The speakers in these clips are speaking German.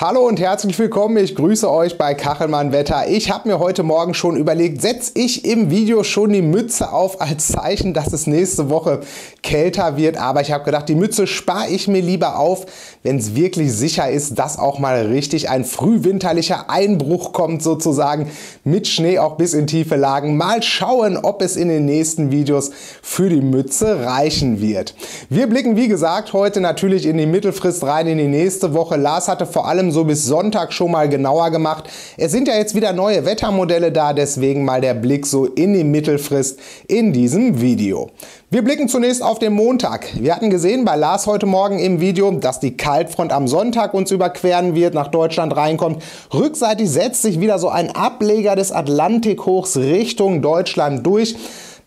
Hallo und herzlich willkommen, ich grüße euch bei Kachelmann Wetter. Ich habe mir heute Morgen schon überlegt, setze ich im Video schon die Mütze auf als Zeichen, dass es nächste Woche kälter wird. Aber ich habe gedacht, die Mütze spare ich mir lieber auf, wenn es wirklich sicher ist, dass auch mal richtig ein frühwinterlicher Einbruch kommt sozusagen mit Schnee auch bis in tiefe Lagen. Mal schauen, ob es in den nächsten Videos für die Mütze reichen wird. Wir blicken wie gesagt heute natürlich in die Mittelfrist rein in die nächste Woche. Lars hatte vor allem so bis Sonntag schon mal genauer gemacht. Es sind ja jetzt wieder neue Wettermodelle da, deswegen mal der Blick so in die Mittelfrist in diesem Video. Wir blicken zunächst auf den Montag. Wir hatten gesehen bei Lars heute Morgen im Video, dass die Kaltfront am Sonntag uns überqueren wird, nach Deutschland reinkommt. Rückseitig setzt sich wieder so ein Ableger des Atlantikhochs Richtung Deutschland durch.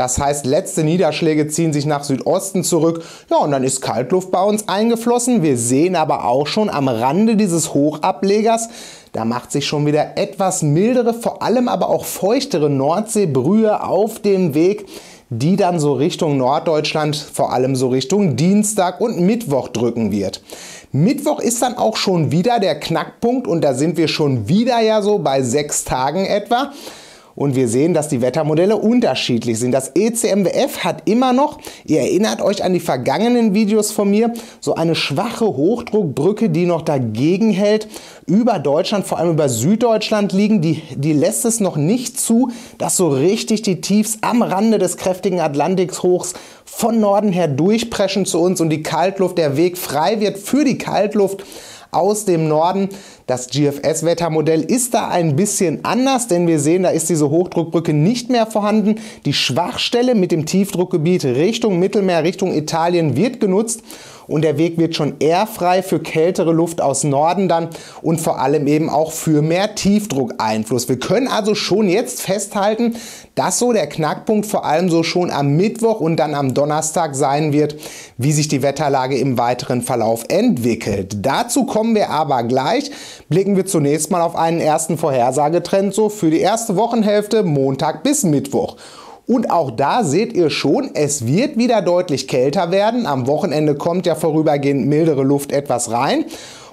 Das heißt, letzte Niederschläge ziehen sich nach Südosten zurück. Ja, und dann ist Kaltluft bei uns eingeflossen. Wir sehen aber auch schon am Rande dieses Hochablegers, da macht sich schon wieder etwas mildere, vor allem aber auch feuchtere Nordseebrühe auf dem Weg die dann so Richtung Norddeutschland, vor allem so Richtung Dienstag und Mittwoch drücken wird. Mittwoch ist dann auch schon wieder der Knackpunkt und da sind wir schon wieder ja so bei sechs Tagen etwa und wir sehen, dass die Wettermodelle unterschiedlich sind. Das ECMWF hat immer noch, ihr erinnert euch an die vergangenen Videos von mir, so eine schwache Hochdruckbrücke, die noch dagegen hält, über Deutschland, vor allem über Süddeutschland liegen. Die, die lässt es noch nicht zu, dass so richtig die Tiefs am Rande des kräftigen Atlantikhochs von Norden her durchpreschen zu uns und die Kaltluft, der Weg frei wird für die Kaltluft aus dem Norden. Das GFS-Wettermodell ist da ein bisschen anders, denn wir sehen, da ist diese Hochdruckbrücke nicht mehr vorhanden. Die Schwachstelle mit dem Tiefdruckgebiet Richtung Mittelmeer, Richtung Italien wird genutzt und der Weg wird schon eher frei für kältere Luft aus Norden dann und vor allem eben auch für mehr Tiefdruckeinfluss. Wir können also schon jetzt festhalten, dass so der Knackpunkt vor allem so schon am Mittwoch und dann am Donnerstag sein wird, wie sich die Wetterlage im weiteren Verlauf entwickelt. Dazu kommen wir aber gleich. Blicken wir zunächst mal auf einen ersten Vorhersagetrend so für die erste Wochenhälfte Montag bis Mittwoch. Und auch da seht ihr schon, es wird wieder deutlich kälter werden. Am Wochenende kommt ja vorübergehend mildere Luft etwas rein.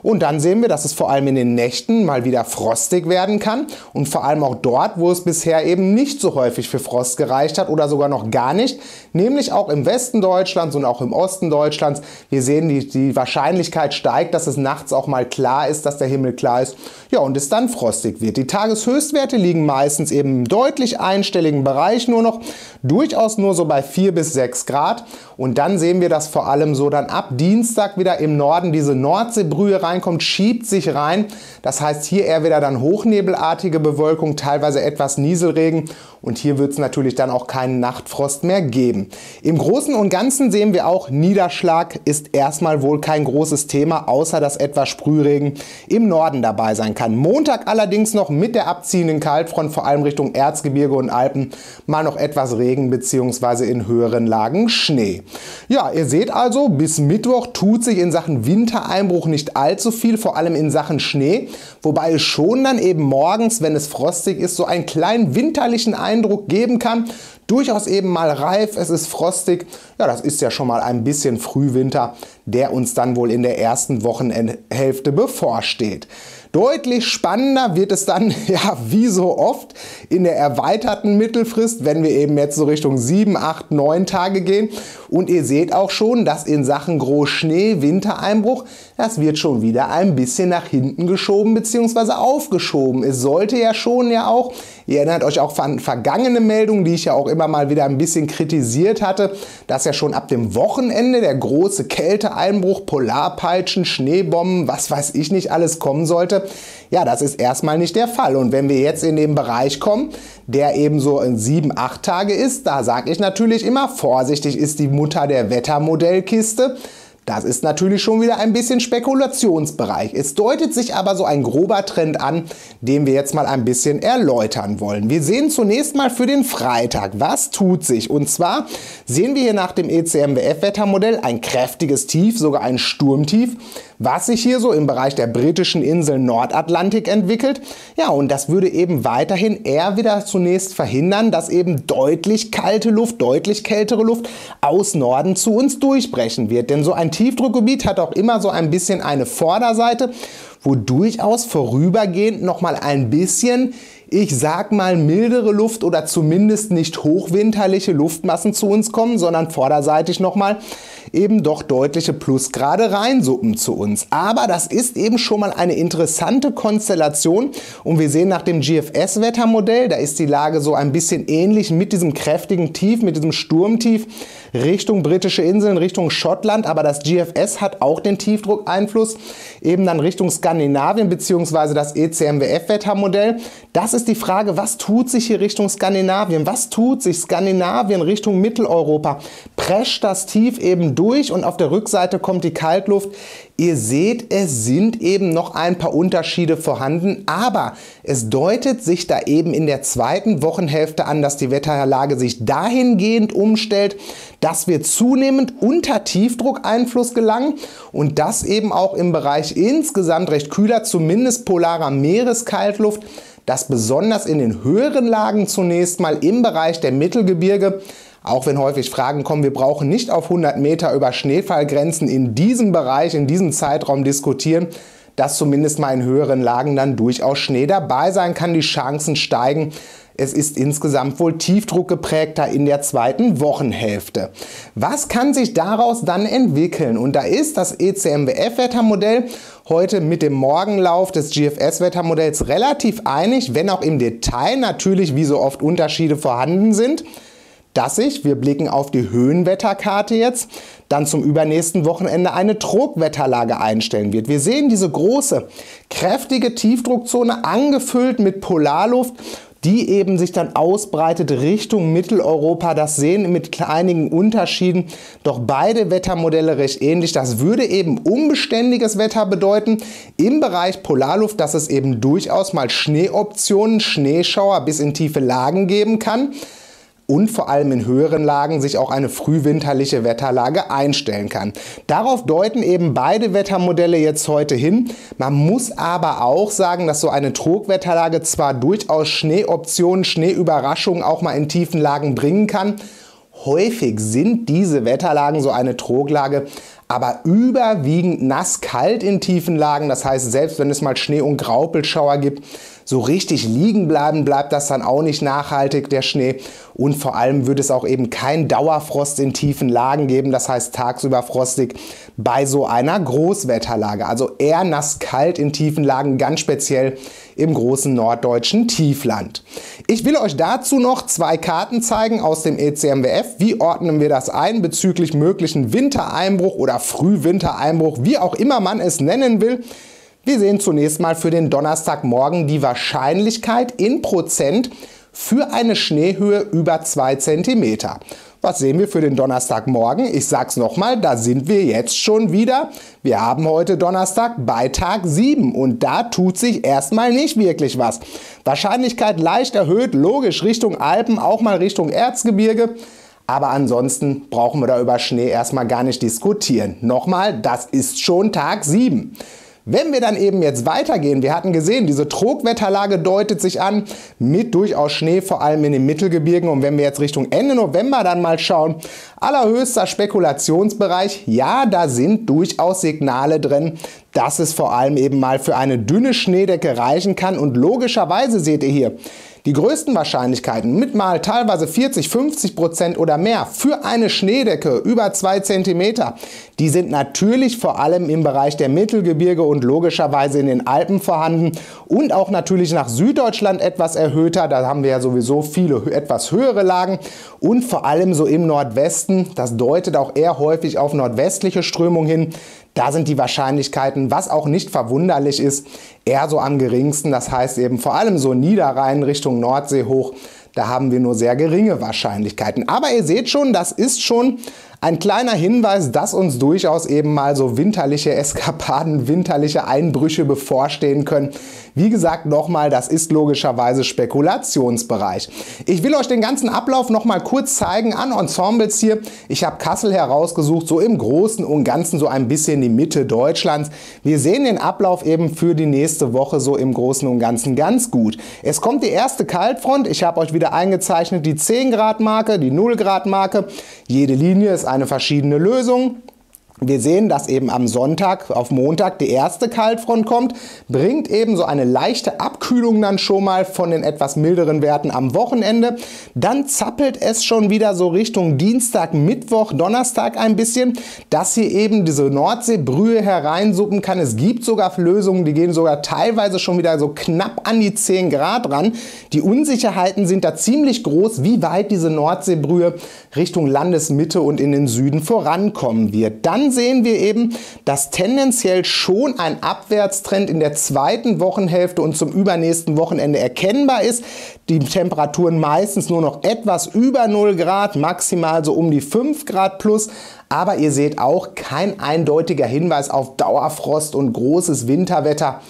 Und dann sehen wir, dass es vor allem in den Nächten mal wieder frostig werden kann und vor allem auch dort, wo es bisher eben nicht so häufig für Frost gereicht hat oder sogar noch gar nicht, nämlich auch im Westen Deutschlands und auch im Osten Deutschlands. Wir sehen, die, die Wahrscheinlichkeit steigt, dass es nachts auch mal klar ist, dass der Himmel klar ist, ja, und es dann frostig wird. Die Tageshöchstwerte liegen meistens eben im deutlich einstelligen Bereich nur noch, durchaus nur so bei 4 bis 6 Grad. Und dann sehen wir, dass vor allem so dann ab Dienstag wieder im Norden diese Nordseebrühe reinkommt, schiebt sich rein. Das heißt, hier eher wieder dann hochnebelartige Bewölkung, teilweise etwas Nieselregen und hier wird es natürlich dann auch keinen Nachtfrost mehr geben. Im Großen und Ganzen sehen wir auch, Niederschlag ist erstmal wohl kein großes Thema, außer dass etwas Sprühregen im Norden dabei sein kann. Montag allerdings noch mit der abziehenden Kaltfront, vor allem Richtung Erzgebirge und Alpen, mal noch etwas Regen bzw. in höheren Lagen Schnee. Ja, ihr seht also, bis Mittwoch tut sich in Sachen Wintereinbruch nicht allzu viel, vor allem in Sachen Schnee, wobei es schon dann eben morgens, wenn es frostig ist, so einen kleinen winterlichen Eindruck geben kann. Durchaus eben mal reif, es ist frostig. Ja, das ist ja schon mal ein bisschen Frühwinter, der uns dann wohl in der ersten Wochenhälfte bevorsteht. Deutlich spannender wird es dann, ja, wie so oft in der erweiterten Mittelfrist, wenn wir eben jetzt so Richtung 7, 8, 9 Tage gehen. Und ihr seht auch schon, dass in Sachen Großschnee, Wintereinbruch, das wird schon wieder ein bisschen nach hinten geschoben bzw. aufgeschoben. Es sollte ja schon ja auch, ihr erinnert euch auch an vergangene Meldungen, die ich ja auch immer mal wieder ein bisschen kritisiert hatte, dass ja schon ab dem Wochenende der große Kälteeinbruch, Polarpeitschen, Schneebomben, was weiß ich nicht alles kommen sollte. Ja, das ist erstmal nicht der Fall. Und wenn wir jetzt in den Bereich kommen, der eben so in sieben, acht Tage ist, da sage ich natürlich immer, vorsichtig ist die Mutter der Wettermodellkiste. Das ist natürlich schon wieder ein bisschen Spekulationsbereich. Es deutet sich aber so ein grober Trend an, den wir jetzt mal ein bisschen erläutern wollen. Wir sehen zunächst mal für den Freitag, was tut sich. Und zwar sehen wir hier nach dem ECMWF-Wettermodell ein kräftiges Tief, sogar ein Sturmtief, was sich hier so im Bereich der britischen Insel Nordatlantik entwickelt. Ja, und das würde eben weiterhin eher wieder zunächst verhindern, dass eben deutlich kalte Luft, deutlich kältere Luft aus Norden zu uns durchbrechen wird. Denn so ein Tiefdruckgebiet hat auch immer so ein bisschen eine Vorderseite, wo durchaus vorübergehend nochmal ein bisschen ich sag mal, mildere Luft oder zumindest nicht hochwinterliche Luftmassen zu uns kommen, sondern vorderseitig nochmal eben doch deutliche Plusgrade reinsuppen zu uns. Aber das ist eben schon mal eine interessante Konstellation und wir sehen nach dem GFS-Wettermodell, da ist die Lage so ein bisschen ähnlich mit diesem kräftigen Tief, mit diesem Sturmtief Richtung britische Inseln, Richtung Schottland, aber das GFS hat auch den Tiefdruckeinfluss eben dann Richtung Skandinavien bzw. das ECMWF-Wettermodell. Das ist die Frage, was tut sich hier Richtung Skandinavien? Was tut sich Skandinavien Richtung Mitteleuropa? Prescht das Tief eben durch und auf der Rückseite kommt die Kaltluft. Ihr seht, es sind eben noch ein paar Unterschiede vorhanden, aber es deutet sich da eben in der zweiten Wochenhälfte an, dass die Wetterlage sich dahingehend umstellt, dass wir zunehmend unter Tiefdruckeinfluss gelangen und das eben auch im Bereich insgesamt recht kühler, zumindest polarer Meereskaltluft, dass besonders in den höheren Lagen zunächst mal im Bereich der Mittelgebirge auch wenn häufig Fragen kommen, wir brauchen nicht auf 100 Meter über Schneefallgrenzen in diesem Bereich, in diesem Zeitraum diskutieren, dass zumindest mal in höheren Lagen dann durchaus Schnee dabei sein kann, die Chancen steigen. Es ist insgesamt wohl tiefdruckgeprägter in der zweiten Wochenhälfte. Was kann sich daraus dann entwickeln? Und da ist das ECMWF-Wettermodell heute mit dem Morgenlauf des GFS-Wettermodells relativ einig, wenn auch im Detail natürlich wie so oft Unterschiede vorhanden sind dass sich, wir blicken auf die Höhenwetterkarte jetzt, dann zum übernächsten Wochenende eine Druckwetterlage einstellen wird. Wir sehen diese große, kräftige Tiefdruckzone angefüllt mit Polarluft die eben sich dann ausbreitet Richtung Mitteleuropa. Das sehen mit einigen Unterschieden doch beide Wettermodelle recht ähnlich. Das würde eben unbeständiges Wetter bedeuten im Bereich Polarluft, dass es eben durchaus mal Schneeoptionen, Schneeschauer bis in tiefe Lagen geben kann und vor allem in höheren Lagen sich auch eine frühwinterliche Wetterlage einstellen kann. Darauf deuten eben beide Wettermodelle jetzt heute hin. Man muss aber auch sagen, dass so eine Trogwetterlage zwar durchaus Schneeoptionen, Schneeüberraschungen auch mal in tiefen Lagen bringen kann, häufig sind diese Wetterlagen so eine Troglage aber überwiegend nass-kalt in tiefen Lagen. Das heißt, selbst wenn es mal Schnee- und Graupelschauer gibt, so richtig liegen bleiben bleibt das dann auch nicht nachhaltig, der Schnee. Und vor allem wird es auch eben kein Dauerfrost in tiefen Lagen geben, das heißt tagsüber frostig bei so einer Großwetterlage. Also eher nass-kalt in tiefen Lagen, ganz speziell im großen norddeutschen Tiefland. Ich will euch dazu noch zwei Karten zeigen aus dem ECMWF. Wie ordnen wir das ein bezüglich möglichen Wintereinbruch oder Frühwintereinbruch, wie auch immer man es nennen will. Wir sehen zunächst mal für den Donnerstagmorgen die Wahrscheinlichkeit in Prozent für eine Schneehöhe über 2 cm. Was sehen wir für den Donnerstagmorgen? Ich sag's nochmal, da sind wir jetzt schon wieder. Wir haben heute Donnerstag bei Tag 7 und da tut sich erstmal nicht wirklich was. Wahrscheinlichkeit leicht erhöht, logisch Richtung Alpen, auch mal Richtung Erzgebirge. Aber ansonsten brauchen wir da über Schnee erstmal gar nicht diskutieren. Nochmal, das ist schon Tag 7. Wenn wir dann eben jetzt weitergehen, wir hatten gesehen, diese Trogwetterlage deutet sich an mit durchaus Schnee, vor allem in den Mittelgebirgen. Und wenn wir jetzt Richtung Ende November dann mal schauen, allerhöchster Spekulationsbereich, ja, da sind durchaus Signale drin, dass es vor allem eben mal für eine dünne Schneedecke reichen kann. Und logischerweise seht ihr hier, die größten Wahrscheinlichkeiten mit mal teilweise 40, 50 Prozent oder mehr für eine Schneedecke über 2 cm, die sind natürlich vor allem im Bereich der Mittelgebirge und logischerweise in den Alpen vorhanden und auch natürlich nach Süddeutschland etwas erhöhter. Da haben wir ja sowieso viele etwas höhere Lagen und vor allem so im Nordwesten. Das deutet auch eher häufig auf nordwestliche Strömung hin. Da sind die Wahrscheinlichkeiten, was auch nicht verwunderlich ist, eher so am geringsten. Das heißt eben vor allem so Niederrhein Richtung Nordsee hoch. Da haben wir nur sehr geringe Wahrscheinlichkeiten. Aber ihr seht schon, das ist schon ein kleiner Hinweis, dass uns durchaus eben mal so winterliche Eskapaden, winterliche Einbrüche bevorstehen können. Wie gesagt, nochmal, das ist logischerweise Spekulationsbereich. Ich will euch den ganzen Ablauf nochmal kurz zeigen an Ensembles hier. Ich habe Kassel herausgesucht, so im Großen und Ganzen so ein bisschen die Mitte Deutschlands. Wir sehen den Ablauf eben für die nächste Woche so im Großen und Ganzen ganz gut. Es kommt die erste Kaltfront. Ich habe euch wieder eingezeichnet die 10 Grad Marke, die 0 Grad Marke. Jede Linie ist eine verschiedene Lösung. Wir sehen, dass eben am Sonntag auf Montag die erste Kaltfront kommt, bringt eben so eine leichte Abkühlung dann schon mal von den etwas milderen Werten am Wochenende. Dann zappelt es schon wieder so Richtung Dienstag, Mittwoch, Donnerstag ein bisschen, dass hier eben diese Nordseebrühe hereinsuppen kann. Es gibt sogar Lösungen, die gehen sogar teilweise schon wieder so knapp an die 10 Grad ran. Die Unsicherheiten sind da ziemlich groß, wie weit diese Nordseebrühe Richtung Landesmitte und in den Süden vorankommen wird. Sehen wir eben, dass tendenziell schon ein Abwärtstrend in der zweiten Wochenhälfte und zum übernächsten Wochenende erkennbar ist. Die Temperaturen meistens nur noch etwas über 0 Grad, maximal so um die 5 Grad plus. Aber ihr seht auch kein eindeutiger Hinweis auf Dauerfrost und großes Winterwetter.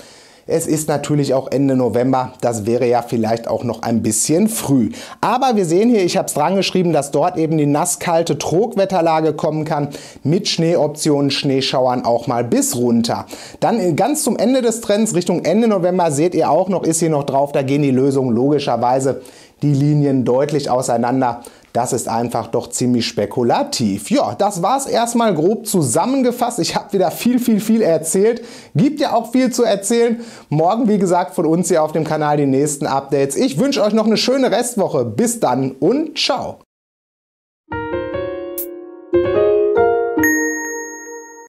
Es ist natürlich auch Ende November, das wäre ja vielleicht auch noch ein bisschen früh. Aber wir sehen hier, ich habe es dran geschrieben, dass dort eben die nasskalte Trogwetterlage kommen kann mit Schneeoptionen, Schneeschauern auch mal bis runter. Dann ganz zum Ende des Trends, Richtung Ende November, seht ihr auch noch, ist hier noch drauf, da gehen die Lösungen logischerweise die Linien deutlich auseinander. Das ist einfach doch ziemlich spekulativ. Ja, das war es erstmal grob zusammengefasst. Ich habe wieder viel, viel, viel erzählt. Gibt ja auch viel zu erzählen. Morgen, wie gesagt, von uns hier auf dem Kanal die nächsten Updates. Ich wünsche euch noch eine schöne Restwoche. Bis dann und ciao.